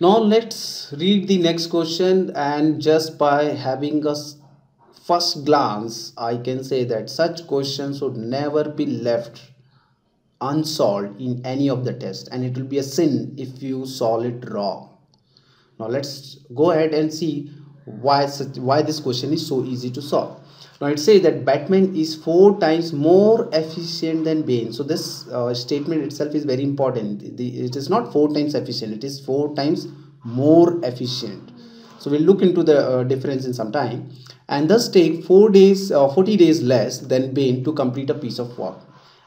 now let's read the next question and just by having a first glance I can say that such questions would never be left unsolved in any of the tests and it will be a sin if you solve it wrong. Now let's go ahead and see why such, why this question is so easy to solve. Now it says that batman is four times more efficient than bane. So this uh, statement itself is very important. The, it is not four times efficient it is four times more efficient. So we'll look into the uh, difference in some time. And thus take four days uh, 40 days less than bane to complete a piece of work.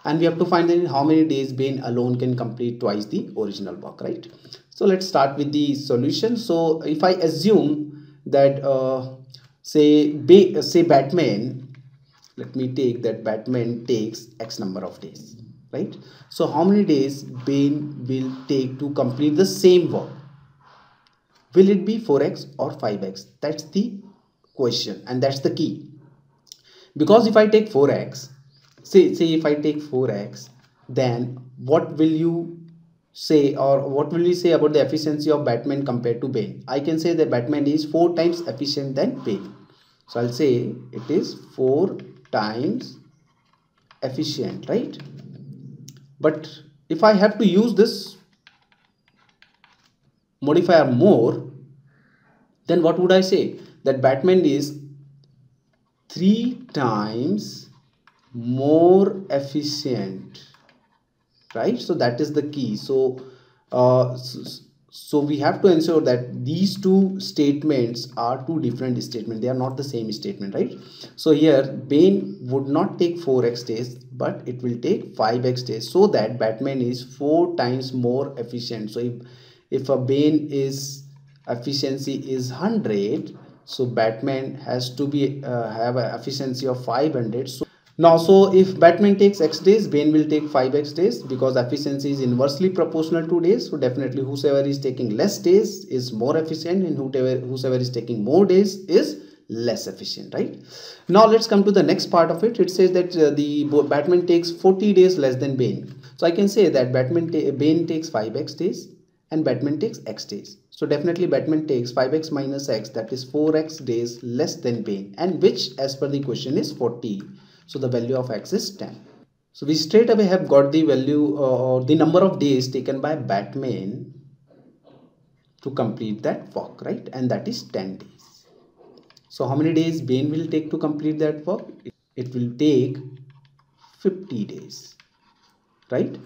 And we have to find in how many days Bane alone can complete twice the original work, right? So let's start with the solution. So if I assume that uh, say say Batman, let me take that Batman takes X number of days, right? So how many days Bane will take to complete the same work? Will it be 4x or 5x? That's the question and that's the key. Because if I take 4x, say say if i take 4x then what will you say or what will you say about the efficiency of batman compared to bane? I can say that batman is four times efficient than bane. So i'll say it is four times efficient right? But if i have to use this modifier more then what would i say? That batman is three times more efficient right? So that is the key. So uh, so, we have to ensure that these two statements are two different statements. They are not the same statement right? So here bane would not take 4x days but it will take 5x days so that batman is four times more efficient. So if if a bane is efficiency is 100 so batman has to be uh, have an efficiency of 500 so now, so if Batman takes X days, Bane will take 5X days because efficiency is inversely proportional to days. So definitely whosoever is taking less days is more efficient and whoever, whosoever is taking more days is less efficient, right? Now let's come to the next part of it. It says that uh, the Batman takes 40 days less than Bane. So I can say that Batman Bane takes 5X days and Batman takes X days. So definitely Batman takes 5x minus x that is 4x days less than Bane and which as per the question is 40. So the value of x is 10. So we straight away have got the value uh, or the number of days taken by Batman to complete that work, right? And that is 10 days. So how many days Bane will take to complete that work? It will take 50 days, right?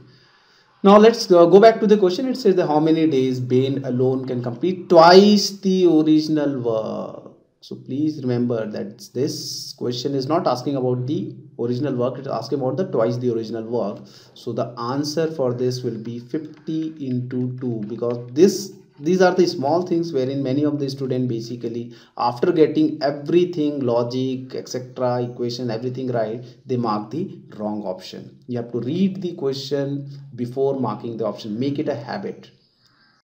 Now let's go back to the question. It says that how many days Bane alone can complete twice the original work so please remember that this question is not asking about the original work it's asking about the twice the original work. So the answer for this will be 50 into 2 because this these are the small things wherein many of the student basically after getting everything logic etc equation everything right they mark the wrong option. You have to read the question before marking the option. Make it a habit